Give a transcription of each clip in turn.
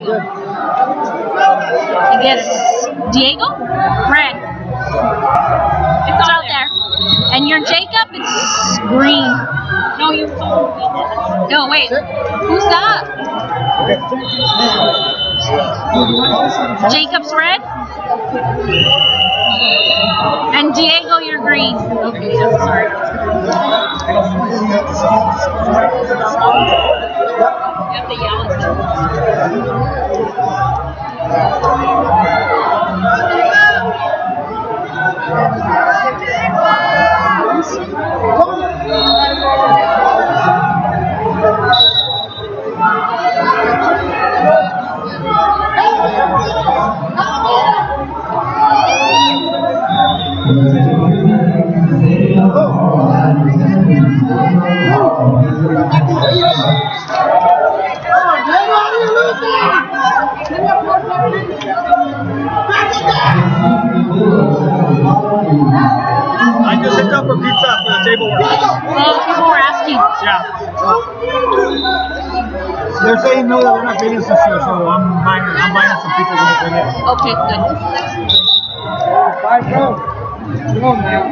I guess Diego? Red. It's out there. And your Jacob, it's green. No, you told me. No, wait. Who's that? Jacob's red. And Diego, you're green. Okay, I'm sorry. You have to yell up a pizza for the table. we're. Well, people were asking. Yeah. They're saying no, they're not getting us this year, so I'm buying, I'm buying some pizza when they bring it. Okay, good. Five go. Come on, man.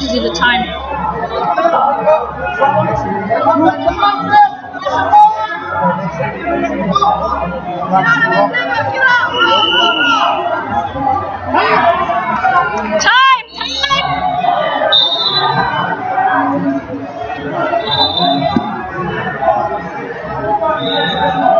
Gonna do the time. Time! Time!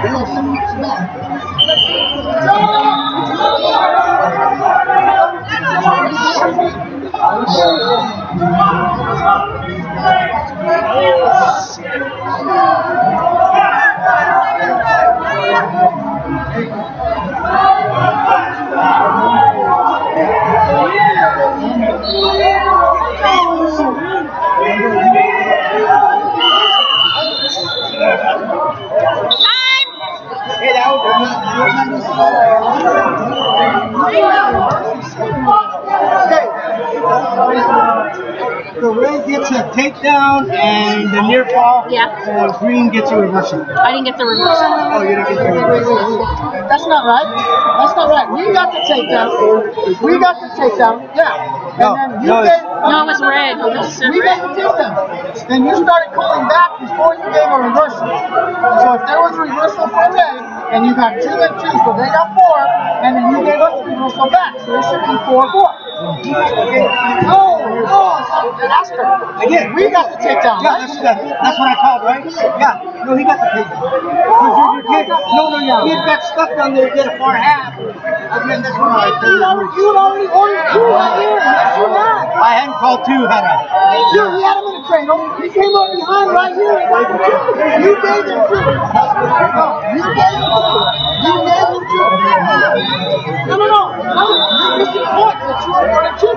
不要生气 The red gets a takedown and the near fall. Yeah. And green gets a reversal. I didn't get the reversal. Oh, you didn't get the reversal. That's not right. That's not right. We got the takedown. We got the takedown. Yeah. No, And then you no, gave. No, it was red. It was We got the takedown. Then you started calling back before you gave a reversal. So if there was a reversal for red, and you got two and two, so they got four, and then you gave us the reversal back. So there should be four four. No, no, that's her. Again, We got the takedown. Yeah, that's, that's, that's what I called, right? Yeah. No, he got the takedown. Oh, because oh, your, oh, your no, no, no. He got stuck down there, did a far half. Again, that's what I You already, you already ordered two right here. Yes, you had. I hadn't called two, had I? You, he had him in train. He came up behind right here. and got the. You gave him two. No, you gave him two. You gave him two. No, no, no. No, you're the point. That you were two.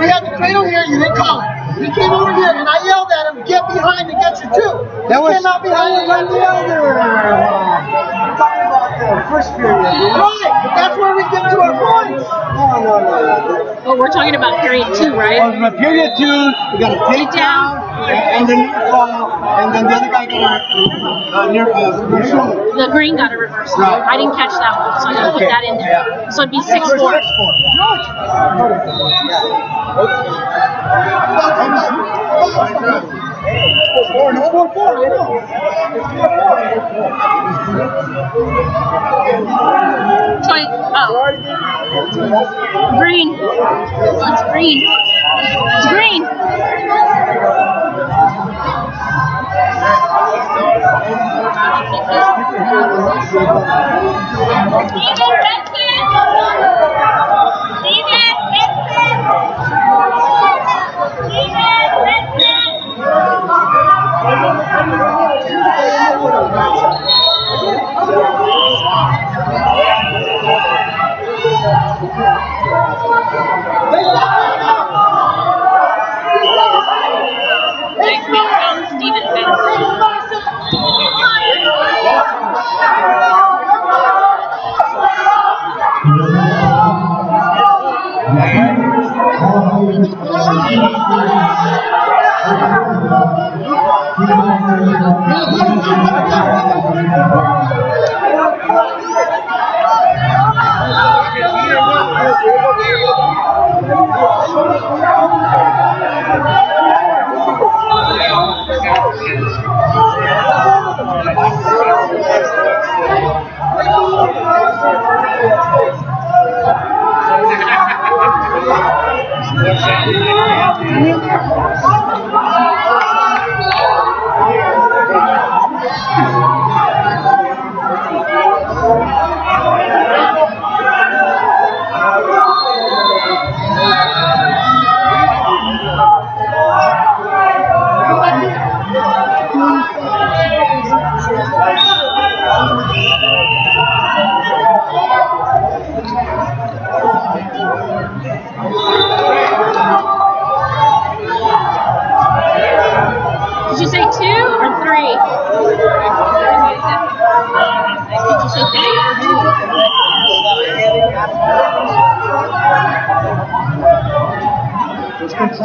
We had the cradle here. You didn't call it. He came over here, and I yelled at him, "Get behind and get your two. That You was cannot behind and get the other. Talking about the first period. Right, but that's where we get to our points. No, no, no. Oh, we're talking about period two, Well, right? from period two, we got a takedown, and then near fall, and then the other guy got a uh, near uh, near shoulder. The green got a reversal. Right. I didn't catch that one, so I'm gonna put that in there. So it'd be six Six four. four. It's four, it's four, know. Four, four. Oh, green. Oh, it's green. It's green. Nice Did Did you? Time.